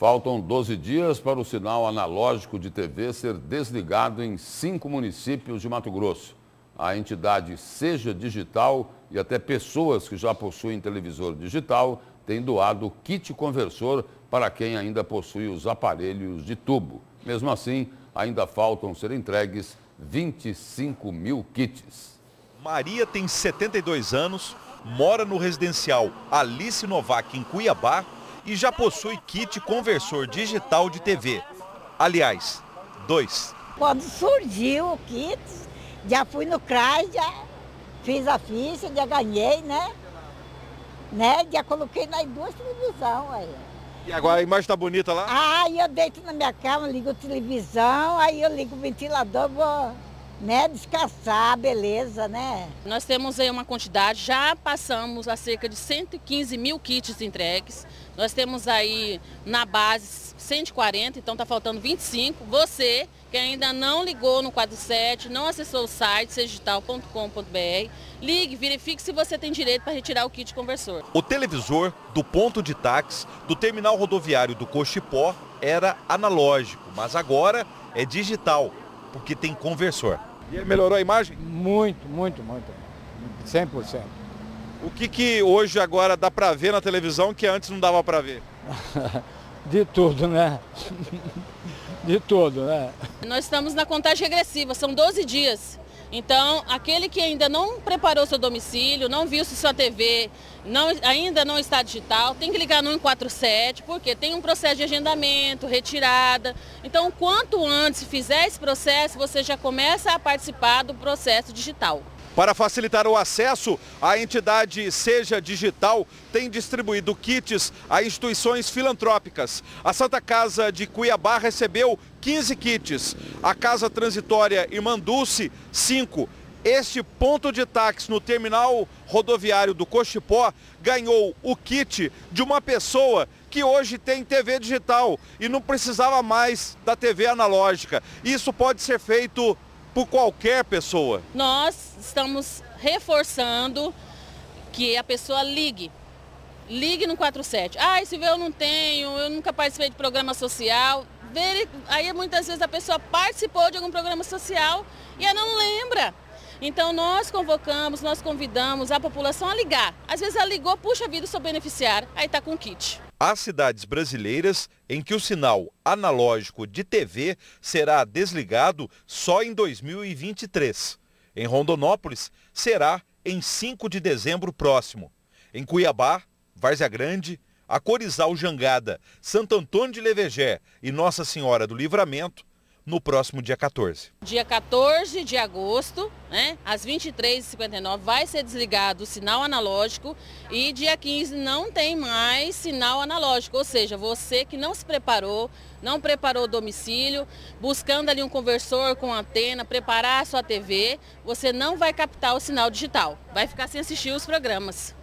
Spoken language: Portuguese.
Faltam 12 dias para o sinal analógico de TV ser desligado em cinco municípios de Mato Grosso. A entidade Seja Digital e até pessoas que já possuem televisor digital têm doado kit conversor para quem ainda possui os aparelhos de tubo. Mesmo assim, ainda faltam ser entregues 25 mil kits. Maria tem 72 anos, mora no residencial Alice Novak, em Cuiabá, e já possui kit conversor digital de TV. Aliás, dois. Quando surgiu o kit, já fui no CRAS, já fiz a ficha, já ganhei, né? né? Já coloquei nas duas televisões aí. E agora a imagem está bonita lá? Ah, eu deito na minha cama, ligo a televisão, aí eu ligo o ventilador, vou né, descansar, beleza, né? Nós temos aí uma quantidade, já passamos a cerca de 115 mil kits entregues. Nós temos aí na base 140, então está faltando 25. Você que ainda não ligou no 47, não acessou o site segital.com.br, ligue, verifique se você tem direito para retirar o kit conversor. O televisor do ponto de táxi do terminal rodoviário do Cochipó era analógico, mas agora é digital, porque tem conversor. E melhorou a imagem? Muito, muito, muito. 100%. O que, que hoje agora dá para ver na televisão que antes não dava para ver? De tudo, né? De tudo, né? Nós estamos na contagem regressiva, são 12 dias. Então, aquele que ainda não preparou seu domicílio, não viu se sua TV não, ainda não está digital, tem que ligar no 147, porque tem um processo de agendamento, retirada. Então, quanto antes fizer esse processo, você já começa a participar do processo digital. Para facilitar o acesso, a entidade Seja Digital tem distribuído kits a instituições filantrópicas. A Santa Casa de Cuiabá recebeu 15 kits, a Casa Transitória Irmã Dulce, 5. Este ponto de táxi no terminal rodoviário do Cochipó ganhou o kit de uma pessoa que hoje tem TV digital e não precisava mais da TV analógica. Isso pode ser feito por qualquer pessoa? Nós estamos reforçando que a pessoa ligue. Ligue no 47. Ah, se eu não tenho, eu nunca participei de programa social. Aí muitas vezes a pessoa participou de algum programa social e ela não lembra. Então nós convocamos, nós convidamos a população a ligar. Às vezes ela ligou, puxa vida, sou beneficiário, aí está com kit. Há cidades brasileiras em que o sinal analógico de TV será desligado só em 2023. Em Rondonópolis, será em 5 de dezembro próximo. Em Cuiabá, Várzea Grande, Acorizal Jangada, Santo Antônio de Levegé e Nossa Senhora do Livramento, no próximo dia 14. Dia 14 de agosto, né, às 23h59, vai ser desligado o sinal analógico e dia 15 não tem mais sinal analógico, ou seja, você que não se preparou, não preparou o domicílio, buscando ali um conversor com antena, preparar a sua TV, você não vai captar o sinal digital, vai ficar sem assistir os programas.